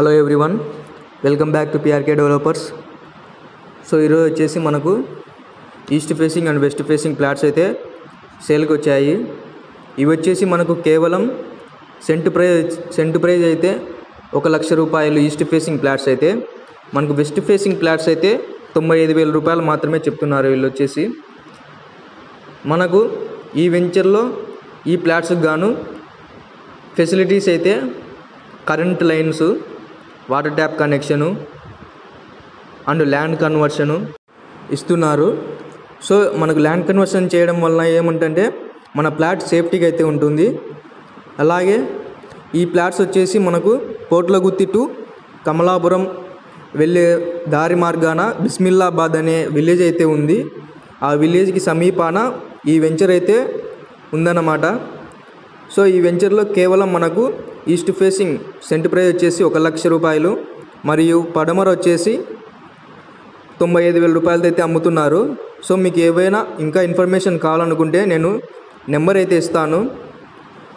Hello everyone welcome back to PRK developers so ఈరోజు వచ్చేసి మనకు east facing and west facing plots అయితే సేల్కి వచ్చాయి. ఇవి వచ్చేసి మనకు కేవలం సెంట్ ప్రైజ్ సెంట్ ప్రైజ్ అయితే ఒక లక్ష రూపాయలు ఈస్ట్ ఫేసింగ్ ప్లాట్స్ అయితే. మనకు వెస్ట్ ఫేసింగ్ ప్లాట్స్ అయితే తొంభై ఐదు వేల రూపాయలు మాత్రమే చెప్తున్నారు వీళ్ళు వచ్చేసి. మనకు ఈ వెంచర్లో ఈ ప్లాట్స్కి గాను ఫెసిలిటీస్ అయితే current lines water tap connection and land conversion ఇస్తున్నారు. సో మనకు ల్యాండ్ కన్వర్షన్ చేయడం వలన ఏముంటంటే మన ప్లాట్ సేఫ్టీగా అయితే ఉంటుంది. అలాగే ఈ ప్లాట్స్ వచ్చేసి మనకు పోట్లగుత్తి టు కమలాపురం వెళ్ళే దారి మార్గాన బిస్మిల్లాబాద్ అనే విలేజ్ అయితే ఉంది. ఆ విలేజ్కి సమీపాన ఈ వెంచర్ అయితే ఉందన్నమాట. సో ఈ వెంచర్లో కేవలం మనకు ఈస్ట్ ఫేసింగ్ సెంట్ ప్రైజ్ వచ్చేసి ఒక లక్ష రూపాయలు మరియు పడమర వచ్చేసి తొంభై ఐదు వేల రూపాయలతో అయితే అమ్ముతున్నారు. సో మీకు ఏవైనా ఇంకా ఇన్ఫర్మేషన్ కావాలనుకుంటే నేను నెంబర్ అయితే ఇస్తాను.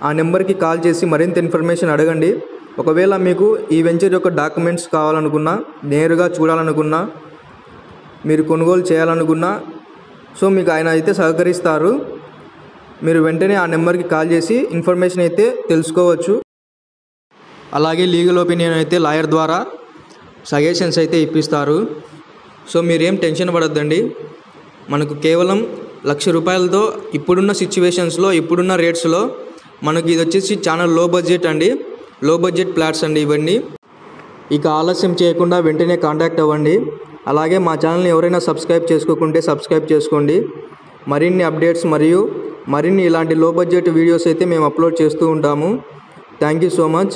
ఆ నెంబర్కి కాల్ చేసి మరింత ఇన్ఫర్మేషన్ అడగండి. ఒకవేళ మీకు ఈ వెంచర్ యొక్క డాక్యుమెంట్స్ కావాలనుకున్నా నేరుగా చూడాలనుకున్నా మీరు కొనుగోలు చేయాలనుకున్నా సో మీకు ఆయన అయితే సహకరిస్తారు. మీరు వెంటనే ఆ నెంబర్కి కాల్ చేసి ఇన్ఫర్మేషన్ అయితే తెలుసుకోవచ్చు. అలాగే లీగల్ ఒపీనియన్ అయితే లాయర్ ద్వారా సజెషన్స్ అయితే ఇప్పిస్తారు. సో మీరేం టెన్షన్ పడద్దండి. మనకు కేవలం లక్ష రూపాయలతో ఇప్పుడున్న సిచ్యువేషన్స్లో ఇప్పుడున్న రేట్స్లో మనకి ఇది వచ్చేసి చాలా లో బడ్జెట్ అండి. లో బడ్జెట్ ప్లాట్స్ అండి ఇవన్నీ. ఇక ఆలస్యం చేయకుండా వెంటనే కాంటాక్ట్ అవ్వండి. అలాగే మా ఛానల్ని ఎవరైనా సబ్స్క్రైబ్ చేసుకోకుంటే సబ్స్క్రైబ్ చేసుకోండి. మరిన్ని అప్డేట్స్ మరియు మరిన్ని ఇలాంటి లో బడ్జెట్ వీడియోస్ అయితే మేము అప్లోడ్ చేస్తూ ఉంటాము. Thank you so much